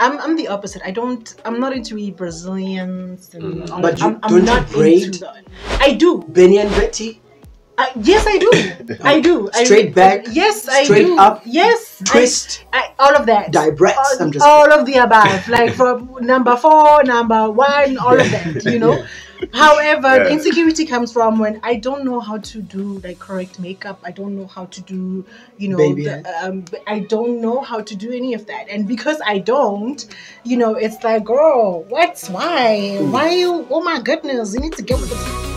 I'm, I'm the opposite. I don't. I'm not into the Brazilians. And Mm. But you- I'm, I'm don't you not braid? into that. I do. Benny and Betty, Uh, yes, I do. I do. I- Straight back, yes, I straight do. up, Yes. Twist, I, all of that. digress. All, I'm just all of the above, like from number four, number one, all of that, you know. However, Yeah. insecurity comes from when I don't know how to do like correct makeup. I don't know how to do, you know, Baby the, um, I don't know how to do any of that. And because I don't, you know, it's like, girl, what's why? Why you? Oh my goodness, you need to get with the.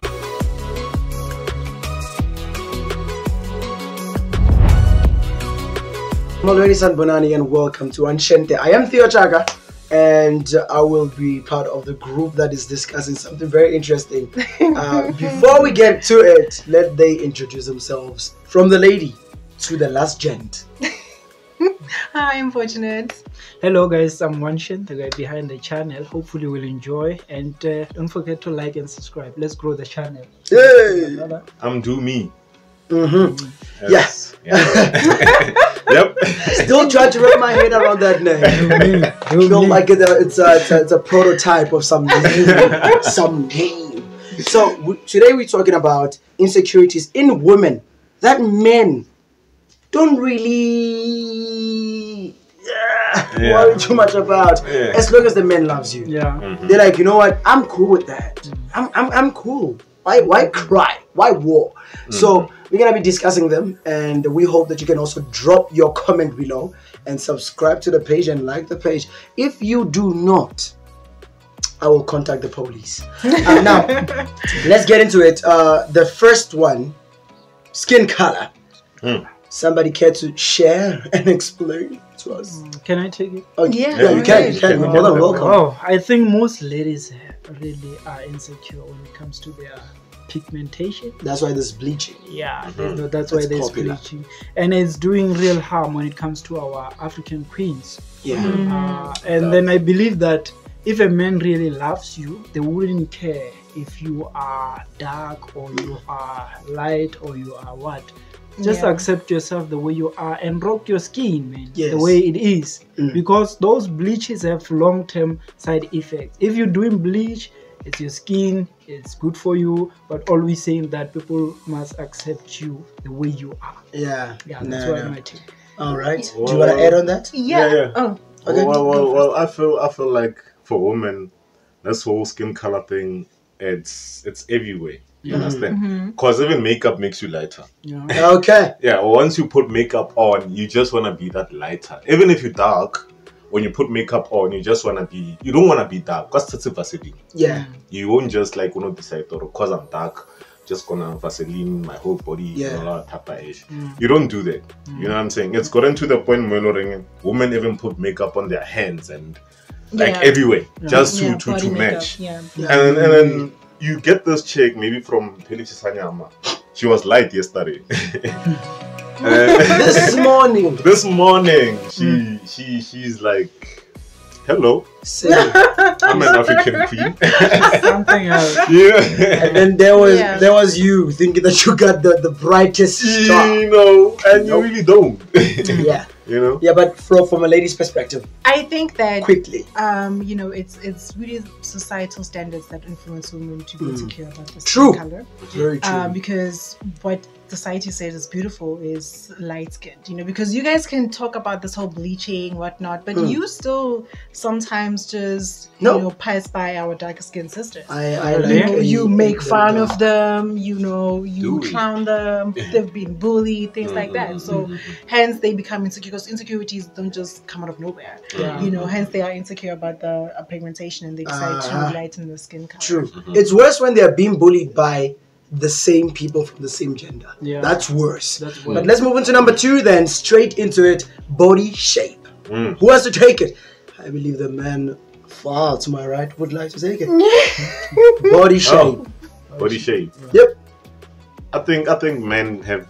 Hello, ladies and Bonani, and welcome to WanShente. I am Theo Chaga, and I will be part of the group that is discussing something very interesting. Uh, before we get to it, let they introduce themselves from the lady to the last gent. Hi, I'm fortunate. Hello guys, I'm Wanshin, the guy behind the channel. Hopefully you'll enjoy and uh, don't forget to like and subscribe. Let's grow the channel. Hey! I'm do me. Mm-hmm. Yes. Yeah. yep. Still trying to wrap my head around that name. Feel like it, uh, it's, a, it's, a, it's a prototype of some name. some name. So w- today we're talking about insecurities in women that men don't really yeah, Yeah. worry too much about. Yeah. As long as the man loves you, Yeah. Mhm. they're like, you know what? I'm cool with that. I'm, I'm, I'm cool. Why, why cry? Why war? So we're gonna be discussing them, and we hope that you can also drop your comment below and subscribe to the page and like the page. If you do not, I will contact the police. Uh, now, let's get into it. Uh, the first one, skin color. Hmm. Somebody care to share and explain to us? Can I take it? Oh, Yeah, yeah, you can. You can. You're more than welcome. Oh, I think most ladies really are insecure when it comes to their pigmentation. That's why there's bleaching. Yeah, Mhm. there's that's why That's there's popular. bleaching. And it's doing real harm when it comes to our African queens. Yeah. Uh, and then I believe that if a man really loves you, they wouldn't care if you are dark or you are light or you are what. Just Yeah. accept yourself the way you are and rock your skin, man, Yes. the way it is. Mm. Because those bleaches have long term side effects. If you're doing bleach, it's your skin, it's good for you, but always saying that people must accept you the way you are. Yeah. Yeah, No, that's what no. I might take. All right. Do you want to add on that? Yeah. Yeah, yeah. Oh. Okay. Well, well, well, I feel I feel like for women, this whole skin color thing, it's it's everywhere. You Yeah. understand? Mm-hmm. Because even makeup makes you lighter. Yeah. Okay. Yeah. Once you put makeup on, you just wanna be that lighter. Even if you're dark, when you put makeup on, you just wanna be. You don't wanna be dark. Because that's a Vaseline. Yeah. You won't just like wanna decide or because I'm dark. Just gonna Vaseline my whole body, Yeah. you know, type of ish. Mm. You don't do that. You know what I'm saying? It's gotten to the point where women even put makeup on their hands and like Yeah. everywhere Yeah. just to Yeah, to, to match. Yeah. And and then you get this chick maybe from Pelichi Sanyama. She was light yesterday. And This morning. this morning she she she's like, Hello, Say. I'm an African queen. Something else. yeah. and then there was Yeah. there was you thinking that you got the, the brightest star. You know, and you really don't. yeah. You know? Yeah, but from from a lady's perspective, I think that quickly. um, you know, it's it's really societal standards that influence women to be Mm. insecure about the skin True. color. Very true. Um, because what society says is beautiful is light skinned, you know, because you guys can talk about this whole bleaching, whatnot, but Mm. you still sometimes just No. you know pass by our darker skinned sisters. I I You like know, you make a- fun of them, you know, you Do we? clown them, they've been bullied, things like that. So, hence, they become insecure because insecurities don't just come out of nowhere. Yeah. You know, hence, they are insecure about the uh, pigmentation and they decide Uh-huh. to lighten the skin color. True. It's worse when they are being bullied by the same people from the same gender. Yeah. That's worse. That's worse. But let's move on to number two then, straight into it. Body shape. Mm. Who has to take it? I believe the man far to my right would like to take it. Body shape. Oh, body shape. Yep. I think I think men have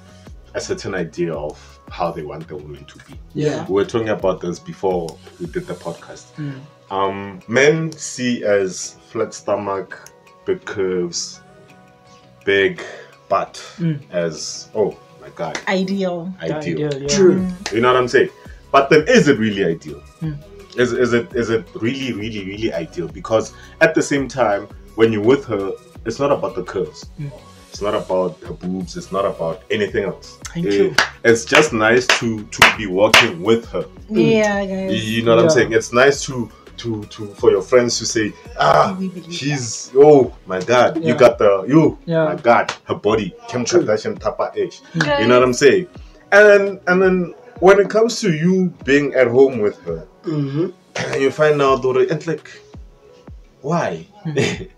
a certain idea of how they want the woman to be. Yeah. We were talking about this before we did the podcast. Mm. Um, men see as flat stomach, big curves, big butt Mm. as oh my god, Ideal. ideal. Ideal, yeah. True. Mm. You know what I'm saying? But then is it really ideal? is, is it is it really really really ideal because at the same time when you're with her it's not about the curves Mm. It's not about her boobs it's not about anything else. Thank Eh, you. it's just nice to to be working with her. Yeah, you, guys. you know what i'm saying? It's nice to to to for your friends to say ah We believe she's oh my god you got the you Yeah. my god her body kim kardashian tapa age that. you know what i'm saying? And and then when it comes to you being at home with her hmm and you find out that and like why?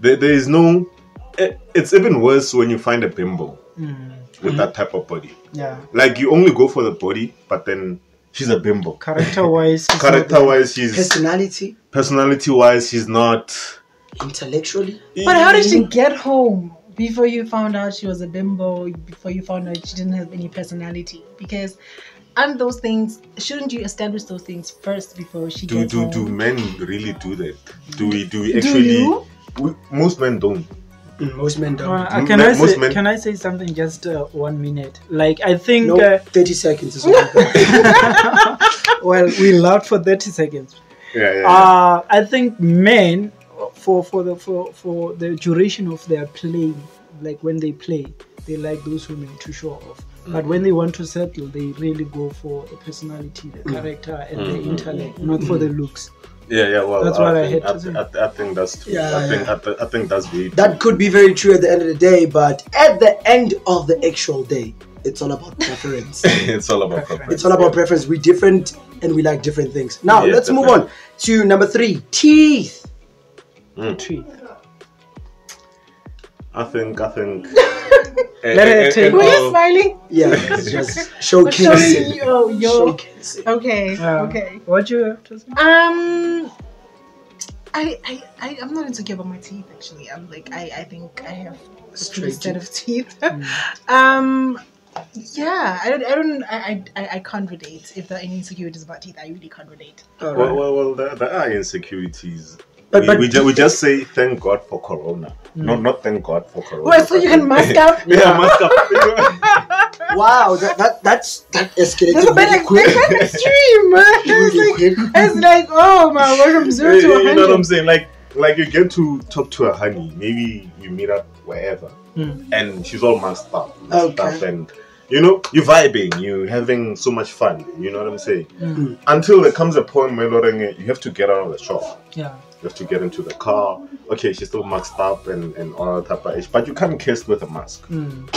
There, there is no it, it's even worse when you find a bimbo Mm. with that type of body Yeah. like you only go for the body but then she's a bimbo Character wise. character wise she's Personality, personality wise she's not intellectually. But how did she get home before you found out she was a bimbo? Before you found out she didn't have any personality? Because aren't those things? Shouldn't you establish those things first before she do gets do home? do men really do that do we do we Do actually you? we, most men don't Mm, most men don't. Uh, M- can I most say men- can I say something just uh, one minute? Like I think no, uh, 30 seconds is all well we allowed for 30 seconds. yeah yeah, yeah. Uh, I think men for for the for, for the duration of their play, like when they play, they like those women to show off. But when they want to settle, they really go for the personality, the character, and the Mm. intellect, not for the looks. Yeah yeah well That's I what I think, had to I, say. I, I think that's true Yeah, i think yeah. I, th- I think that's very That could be very true at the end of the day, but at the end of the actual day, it's all about preference. it's all about preference. it's all about preference. We're different and we like different things. Now, Yeah, let's move on to number three teeth. Mm. Teeth. I think I think. Let her take- Were you oh, smiling? Yeah, it's just Showing showcasing. you, oh, yo. Showcasing. Okay. Yeah. Okay. What you have to say? Um, I, I, I, I'm not into insecure about my teeth. Actually, I'm like, I, I think I have a pretty Straight set of teeth. Mm. um, yeah, I don't, I don't, I, I, I can't relate. If there are any insecurities about teeth, I really can't relate. All Well, well, well there, there are insecurities. But- we, but- we, ju- we just say thank God for Corona. No, not thank God for Corona. Well, so you can mask up. yeah, mask up. Wow, that, that that's that escalated That's really like quick. that's extreme. It's like, it's like, oh my word, from zero you to you know what I'm saying? Like like you get to talk to a honey. Maybe you meet up wherever, Mm. and she's all masked up, masked Okay. up, and you know you're vibing, you're having so much fun. You know what I'm saying? Mm. Until there comes a point where you have to get out of the shop. Yeah. You have to get into the car. Okay, she's still masked up and, and all that type of ish, but you can't kiss with a mask. Mm.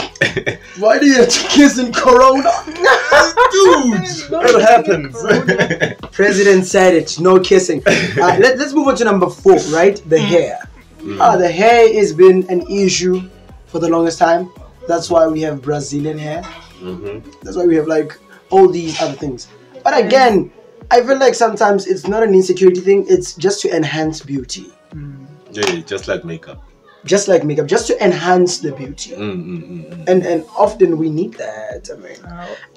Why do you have to kiss in Corona? Dude, it happens. President said it. No kissing. Uh, let, let's move on to number four. Right, the hair. Ah, the hair has been an issue for the longest time. That's why we have Brazilian hair. hmm That's why we have like all these other things. But again, I feel like sometimes it's not an insecurity thing. It's just to enhance beauty, Mm. Yeah, just like makeup. just like makeup, just to enhance the beauty. Mm-mm-mm. And and often we need that. I mean,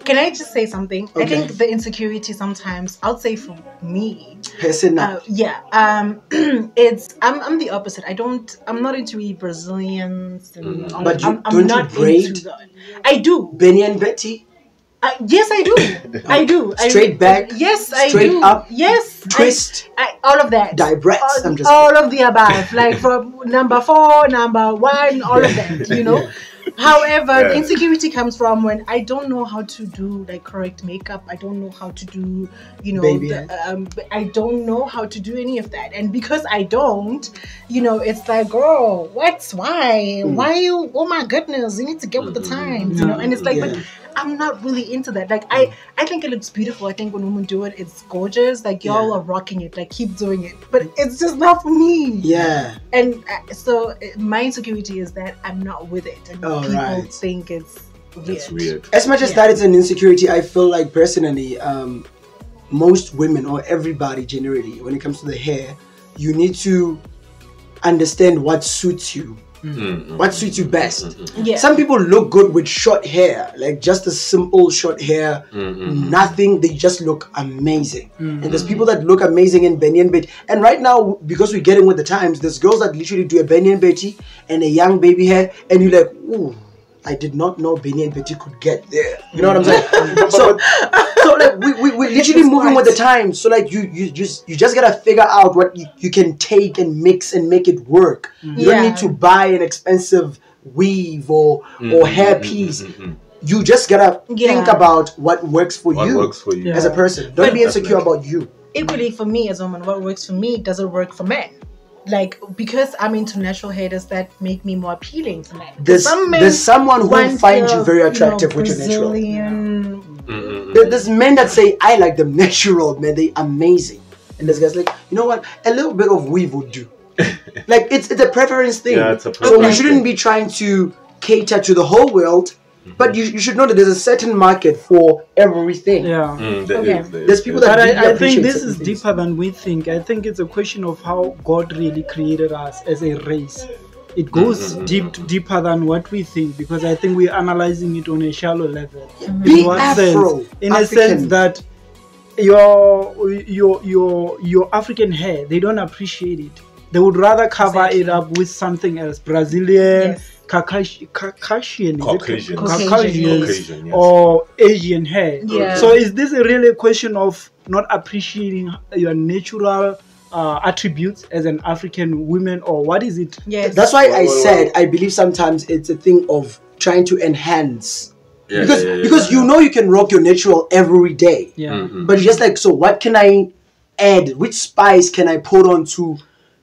Can I just say something? I think the insecurity sometimes, I'll say for me, personal. uh, yeah, um, it's I'm, I'm the opposite. I don't I'm not into really Brazilians and all But you- I'm, I'm don't you braid? into that. I do. Benny and Betty, Uh, yes, I do. I do. I- Straight back, Yes, I do straight up, Yes. Twist, I, all of that. digress. all, I'm just all of the above, like from number four, number one, all of that, you know. However, the Yeah. insecurity comes from when I don't know how to do like correct makeup. I don't know how to do, you know, Baby the, um, I don't know how to do any of that. And because I don't, you know, it's like, girl, what's why? Mm. Why you? Oh my goodness, you need to get with the times, you know. And it's like, Yeah. but I'm not really into that. Like I, I think it looks beautiful. I think when women do it, it's gorgeous. Like y'all Yeah. are rocking it. Like keep doing it. But it's just not for me. yeah. And uh, so uh, my insecurity is that I'm not with it, and Oh, people right. think it's weird. That's weird. As much as Yeah. that is an insecurity, I feel like personally, um, most women or everybody generally, when it comes to the hair, you need to understand what suits you, Mm-mm. what suits you best. Mm-mm. Yeah. Some people look good with short hair, like just a simple short hair, Mm-mm. nothing. They just look amazing. Mm. And there's people that look amazing in Benny and Betty. And right now, because we're getting with the times, there's girls that literally do a Benny and Betty and a young baby hair, and you're like, ooh, I did not know Benny and Betty could get there. You know what I'm mm-hmm. saying? so, so like we we we literally moving with the smart. times. So like you you just you just gotta figure out what you, you can take and mix and make it work. You don't Yeah. need to buy an expensive weave or Mm, or mm, hairpiece. mm, mm, mm, mm. You just gotta think about what works for What you works for you? Yeah. as a person. Don't But- be insecure about you. equally for me as a woman, what works for me doesn't work for men. Like because I'm into natural hair, does that make me more appealing to men? There's, Some men there's someone who want finds you very know, attractive with your natural. There's men that say I like them natural, man. They amazing. And there's guys like, you know what? A little bit of weave would do. like it's it's a preference thing. Yeah, it's a preference so we shouldn't thing. be trying to cater to the whole world, but you, you should know that there's a certain market for everything. Yeah. Mm, there Okay. is, there is, There's people there that is. But really I, I appreciate think this certain is things. deeper than we think. I think it's a question of how God really created us as a race. It goes Mm, mm, deep, deeper than what we think because I think we're analyzing it on a shallow level. Be in what Afro, sense? In a sense that your your your your African hair, they don't appreciate it. They would rather cover Exactly. it up with something else, Brazilian, Yes. Caucasian, Caucasian. Caucasian. Caucasian, Caucasian, Caucasian, yes. or Asian hair. Yeah. So is this a really a question of not appreciating your natural uh, attributes as an African woman, or what is it? Yes. That's why I Well, well, said I believe sometimes it's a thing of trying to enhance. Yeah, because yeah, yeah, because yeah, you know you can rock your natural every day. Yeah. Mhm. But just like, so what can I add? Which spice can I put on to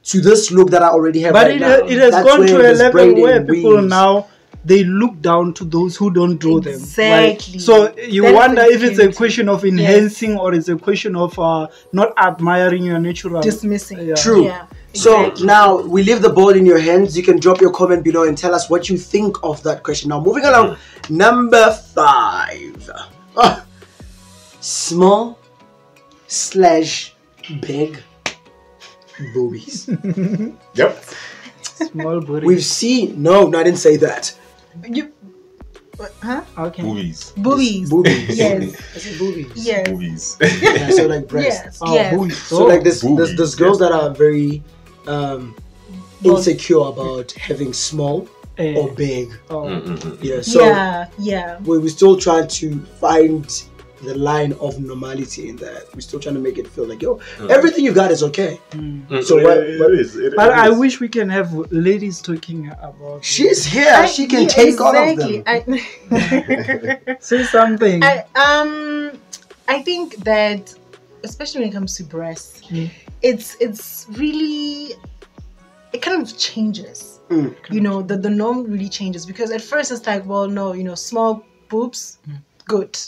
to this look that I already have? But right it, now? it has That's gone to a level where people weaves. now they look down to those who don't draw them. Exactly. Right? So you That is wonder if it's a question of enhancing or it's a question of uh, not admiring your natural. dismissing. Yeah. True. Yeah. So now we leave the ball in your hands. You can drop your comment below and tell us what you think of that question. Now moving along, number five. Ah, small slash big boobies. Yep. small body. We've seen. No, no, I didn't say that. You, huh? okay. Movies. Boobies. Boobies. Yes. I said boobies. Yes. Movies. Yeah, so like breasts. Yes. Oh, yes. boobies. So like this, Boobies, there's, there's girls that are very um, insecure about having small Eh, or big. oh. Mm, mm, mm. Yeah. So yeah. Yeah. we we're still trying to find the line of normality in that. We're still trying to make it feel like yo, everything you got is okay. Mm. Mm, So it- what- it what- is, it- But it I wish we can have ladies talking about. She's here. I- she can yeah, take all of them. I, say something. I um I think that especially when it comes to breasts, Mm. it's it's really it kind of changes. Mm. You know, the, the norm really changes because at first it's like, well, no, you know, small boobs, Mm. good.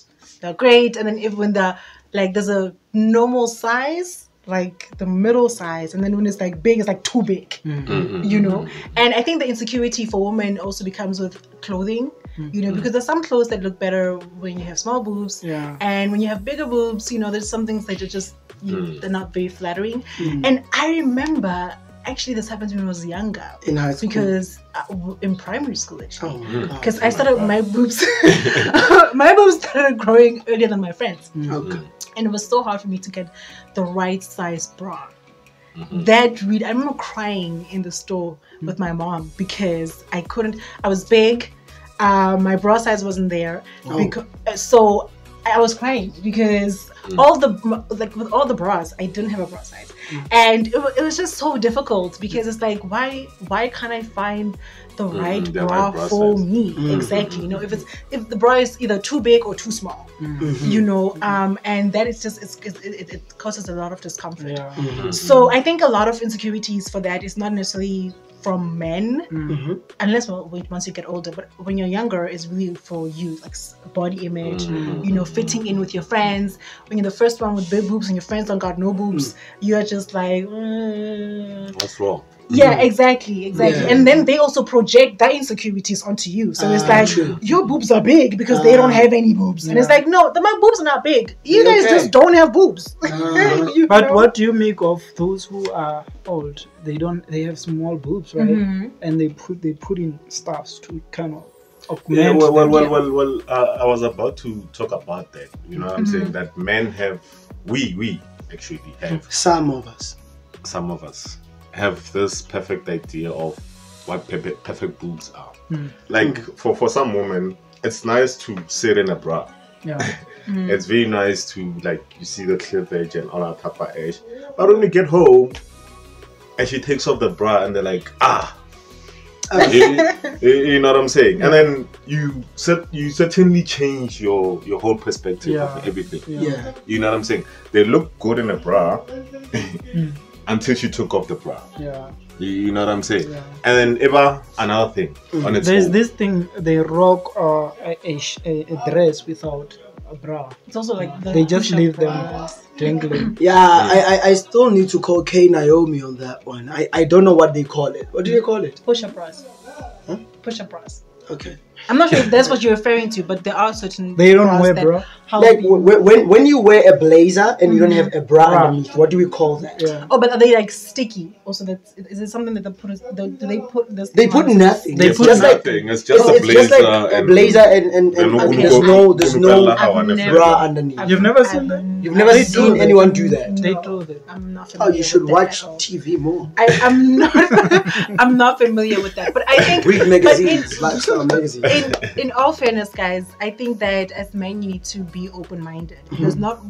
They're great. And then if when the like there's a normal size, like the middle size, and then when it's like big, it's like too big Mm. Mm, you know and i think the insecurity for women also becomes with clothing you know because there's some clothes that look better when you have small boobs Yeah. and when you have bigger boobs you know there's some things that are just you, Mm. they're not very flattering Mm. and i remember actually this happened when i was younger In high school. because uh, in primary school actually oh my Mm. because I started my boobs, my boobs started growing earlier than my friends, Okay. and it was so hard for me to get the right size bra. Mhm. That really, I remember crying in the store with my mom because I couldn't. I was big, uh, my bra size wasn't there, Oh. because, so I was crying because Mm. all the like with all the bras, I didn't have a bra size, and it, it was just so difficult because it's like why why can't I find the Mm, right the right bra bra for size. me Mm. exactly? You know, if it's if the bra is either too big or too small, Mhm. you know, um, and that is just it's, it, it, it causes a lot of discomfort. Yeah. Mhm. So I think a lot of insecurities for that is not necessarily from men, Mm. Mhm. unless well, wait, once you get older. But when you're younger, it's really for you, like body image, Mm. you know, fitting in with your friends. When you're the first one with big boobs and your friends don't got no boobs, you're just like, mm. What's wrong? Yeah, exactly, exactly. Yeah. And then they also project their insecurities onto you. So it's Ah, like true. your boobs are big because they don't Ah. have any boobs, and it's like no, the, my boobs are not big. You Yeah, guys okay. just don't have boobs. You But know? what do you make of those who are old? They don't. They have small boobs, right? Mhm. And they put they put in stuffs to kind of Yeah, well, well, well, well, well uh, I was about to talk about that. You know, what I'm Mhm. saying that men have, we, we actually have, Some of us. some of us have this perfect idea of what perfect, perfect boobs are. Mm. Like for for some women, it's nice to sit in a bra. Yeah. It's very nice to like you see the cleavage and all that type of edge. But when you get home and she takes off the bra and they're like, ah. you, you- you know what I'm saying? And then you set you certainly change your your whole perspective Yeah. of everything. Yeah. You know what I'm saying? They look good in a bra until she took off the bra. Yeah. You, you know what I'm saying? Yeah. And then ever another thing on its There's own. this thing they rock uh, a, a, a, a dress without a bra. It's also like the They just push-up leave them bras. dangling. Yeah, I, I I still need to call K Naomi on that one. I, I don't know what they call it. What do they call it? push-up bras. Huh? Push-up bras. Okay. I'm not sure if that's what you're referring to, but there are certain They don't bras wear bra. Like you- w- when when you wear a blazer and you don't mm-hmm. have a bra Bra. underneath, what do we call that? Yeah. Oh, but are they like sticky? Also, that's is it something that they put? Do they put this? They put nothing. They it's put just just like nothing. It's just it's, a it's blazer, just like a blazer and and, and, and and okay. there's no there's no I've I've never- bra underneath. You've never I've- seen that? You've never They seen do anyone do that. They do that. I'm not Oh, you should watch. TV more. I, I'm not. I'm not familiar with that, but I think Read but magazines, lifestyle magazines. In in all fairness, guys, I think that as men you need to be open minded because not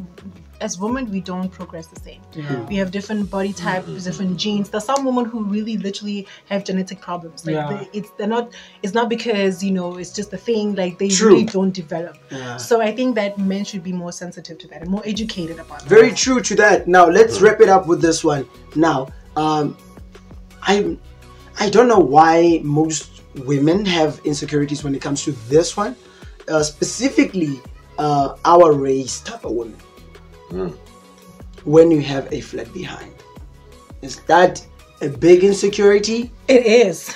as women we don't progress the same. Yeah. We have different body types, different genes. There's some women who really literally have genetic problems. Like Yeah. they, it's they're not. It's not because you know it's just a thing. Like they True. really don't develop. Yeah. So I think that men should be more sensitive to that and more educated about. that. Very true to that. Now let's wrap it up with this one. Now, um, I I don't know why most women have insecurities when it comes to this one, uh, specifically uh, our race type of women. Mm. When you have a flat behind, is that a big insecurity? It is.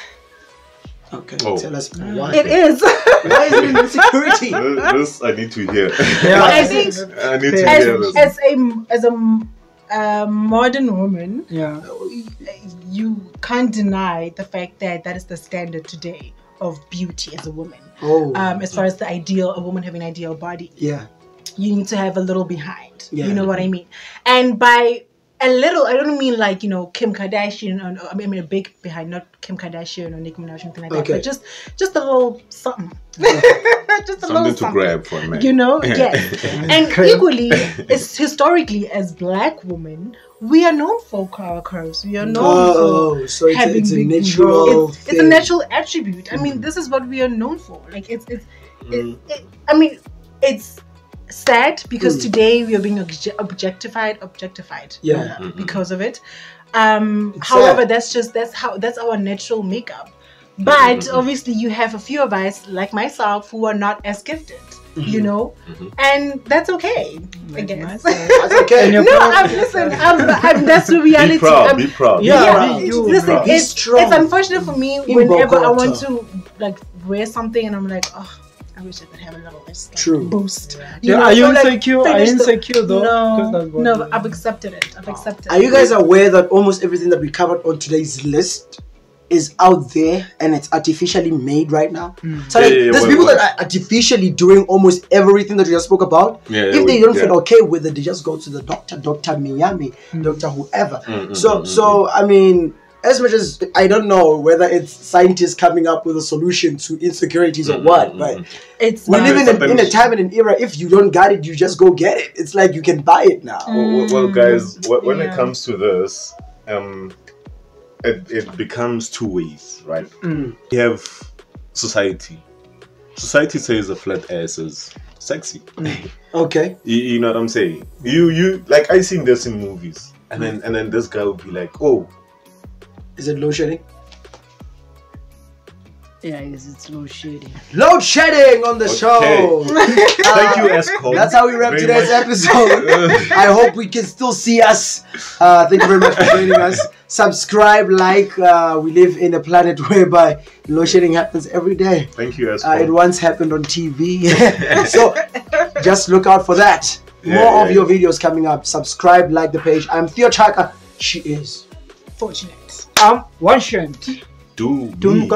Okay, Oh. tell us why. It is. Why is it an insecurity? This, this I need to hear. Yeah. I think I need to as, hear this. as a as a, a modern woman, Yeah. you can't deny the fact that that is the standard today of beauty as a woman. Oh, Um, as far as the ideal, a woman having an ideal body, yeah. you need to have a little behind. Yeah. You know what I mean? And by a little, I don't mean like you know Kim Kardashian, or, I mean I mean a big behind, not Kim Kardashian or Nicki Minaj, or something like that, but just just a little something, just a Something little to something. grab for a man. You know, yes. and equally, it's historically as black women, we are known for our curves. We are known Oh, for so it's, a- having it's a big natural. It's, it's a natural attribute. I mean, this is what we are known for. Like it's it's. Mm. It, it, I mean, it's sad because Mm. today we are being objectified, objectified. Yeah. uh, because of it. Um, It's however, sad. that's just that's how that's our natural makeup. But obviously, you have a few of us, like myself, who are not as gifted. You know, Mhm. and that's okay. I guess. That's okay. No. I'm listen. I'm, I'm that's the Be reality. proud. I'm, Be proud. Yeah, yeah, be you, listen, bro. Be it's, strong. it's unfortunate for me In whenever I want to like wear something and I'm like, oh, I wish I could have a little this like, True. boost. Yeah, know, are you so, like, insecure? Are you insecure though? 'Cause No, no, you- I've accepted it. I've accepted. Are you guys aware that almost everything that we covered on today's list is out there and it's artificially made right now? So Yeah, like, yeah, yeah, there's what- people what- that are artificially doing almost everything that we just spoke about. Yeah, yeah, if they we- don't yeah. feel okay with it, they just go to the doctor, Doctor Miami, Doctor whoever. Mm, mm, so mm, mm, so I mean. As much as I don't know whether it's scientists coming up with a solution to insecurities or Mm, what, mm, but mm. It's we live in a, in a time and an era. If you don't got it, you just go get it. It's like you can buy it now. Well, well, guys, wh- when it comes to this, um, it, it becomes two ways, right? Mm. We have society. Society says a flat ass is sexy. Okay. You, you know what I'm saying? You you like I seen this in movies, and then and then this guy would be like, oh, Is it load shedding? Yeah, it's, it's low shedding. Load shedding on the Okay. show. thank you, Eskom. That's how we wrap Very today's much. episode. I hope we can still see us. Uh, thank you very much for joining us. Subscribe, like. Uh, we live in a planet whereby load shedding happens every day. Thank you, Uh, it once happened on TV. so just look out for that. Yeah, More yeah, of your videos coming up. Subscribe, like the page. I'm Theo Chaka. She is. fortunate. am one shant. Two, Two